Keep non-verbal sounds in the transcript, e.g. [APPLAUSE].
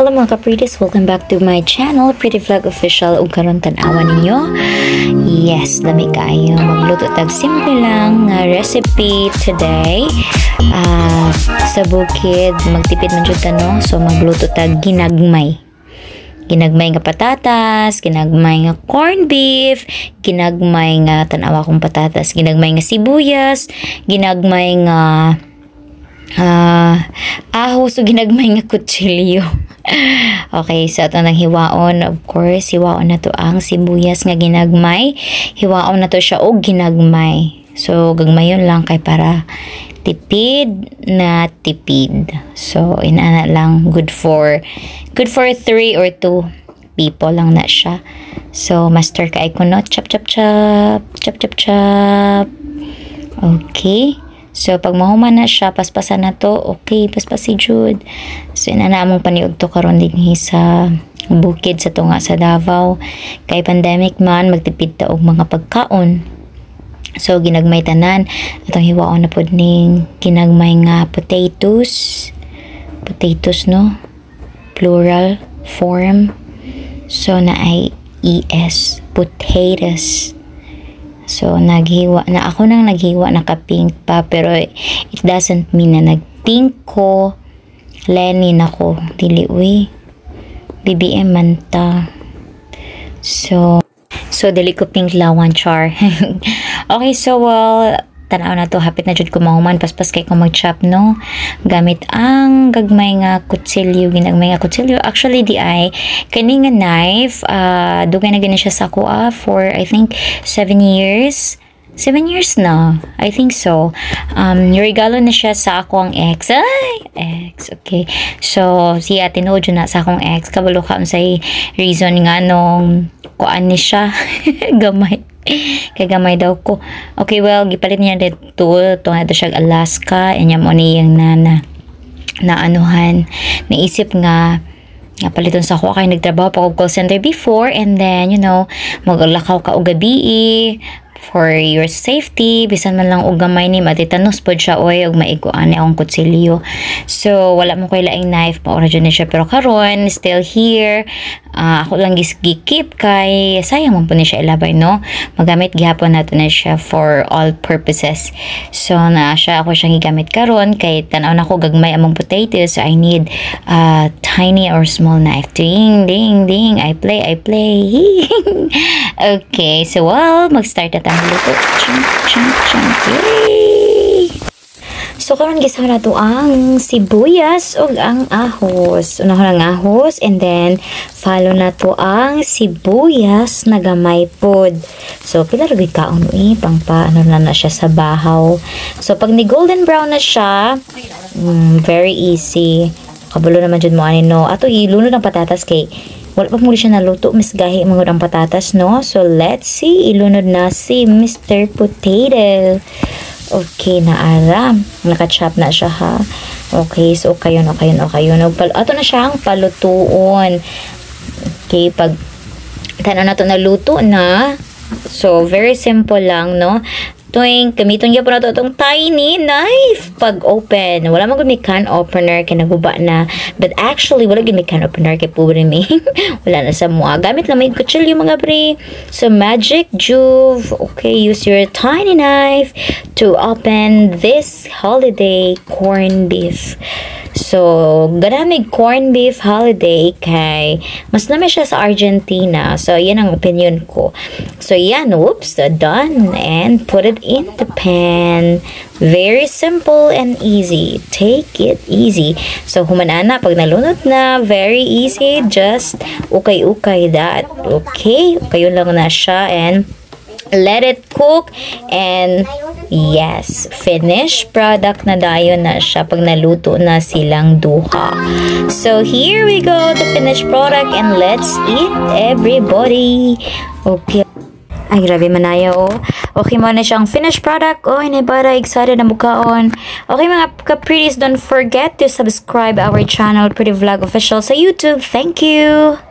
Hello mga kapritis, welcome back to my channel, Pretty Vlog Official. Ug karon tan-awa ninyo. Yes, dami kayo magluto tag simple lang nga recipe today. Uh, sa bukid, magtipid man jud no. So magluto tag ginagmay. Ginagmay nga patatas, ginagmay nga corn beef, ginagmay nga tanawa kong patatas, ginagmay nga sibuyas, ginagmay nga uh, ahos o ginagmay nga kutsilyo. [LAUGHS] okay, so ito nang hiwaon, of course, hiwaon na to ang sibuyas nga ginagmay. Hiwaon na to siya og ginagmay. So, gagmayon lang kay para tipid na tipid. So, inana lang good for good for 3 or 2 people lang na siya. So, master ka ko no. Chop, chop, chop. Chop, chop, chop. Okay. So, pag mahuman na siya, paspasan na to, okay, paspasi jud. So, inanaamong paniog to karon din sa bukid sa tunga sa Davao. Kay pandemic man, magtipid ta og mga pagkaon. So, ginagmay tanan. Atong hiwaon na pod ning ginagmay nga potatoes. Potatoes, no? Plural form. So, na ay ES. Potatoes. So, naghiwa na ako nang naghiwa naka-pink pa pero it doesn't mean na nag-pink ko. Lenin ako. Dili, uy. BBM man ta. So, so dili ko pink lawan char. [LAUGHS] okay, so well, tanaw na to hapit na jud ko mahuman paspas kay ko mag-chop no gamit ang gagmay nga kutsilyo ginagmay nga kutsilyo actually di ay kani nga knife uh, dugay na gani siya sa kuha for I think 7 years Seven years na. I think so. Um, regalo na siya sa akong ex. Ay! Ex. Okay. So, si ate no na sa akong ex. Kabalo ka say reason nga nung kuan ni siya. [LAUGHS] Gamay. [GASPS] Kay gamay daw ko. Okay, well, gipalit niya dito. Ito nga siya Alaska. Inya mo ni yung nana na anuhan. Naisip nga nga paliton sa ako kay nagtrabaho pa call center before and then you know maglakaw ka og gabi for your safety. Bisan man lang og gamay ni matitanos pod siya oy og maiguan ni ang kutsilyo. So wala mo koy laing knife pa origin siya. Pero karon still here. Uh, ako lang gikip kay sayang man po ni siya ilabay no? Magamit gihapon nato na siya for all purposes. So na siya ako siyang gigamit karon. Kay tan-aw na ko gagmay among potatoes. So I need a tiny or small knife. Ding ding ding. I play I play. [LAUGHS] Okay so well mag-start na tayo luto chunk chunk chunk yay So, karon gisa na to ang sibuyas ug ang ahos. Unahon ang ahos and then follow na to ang sibuyas na gamay pod. So, pila ra gid kaon ni pang paano na na siya sa bahaw. So, pag ni golden brown na siya, mm, very easy. Kabalo naman jud mo ani no. Ato ilunod ang patatas kay wala pa muli siya naluto mas gahi mga ang patatas no. So, let's see ilunod na si Mr. Potato. Okay, naara. Naka-chop na siya ha. Okay, so okay yun, okay okay yun. Ato na siya ang palutuon. Okay, pag tanaw na to naluto na. So, very simple lang, no? Tuwing gamiton gyud po nato itong tiny knife pag open wala man gud may can opener kay naguba na but actually wala gud may can opener kay pobre mi [LAUGHS] wala na sa mua. Gamit lang may kutsilyo mga pre. So magic juve. Okay use your tiny knife to open this holiday corn beef So, ganamig corn beef holiday kay mas naman siya sa Argentina. So, yan ang opinion ko. So, yan. Whoops. Done. And put it in the pan. Very simple and easy. Take it easy. So, humanana. Pag nalunod na, very easy. Just ukay-ukay that. Okay? Kayo lang na siya. And let it cook and yes finished product na dayon na siya pag naluto na silang duha so here we go the finished product and let's eat everybody okay ay, grabe manaya, oh. Okay mo na siyang finished product. Oh, inibara, excited na mukhaon. Okay, mga ka-pretties, don't forget to subscribe our channel, Pretty Vlog Official sa YouTube. Thank you!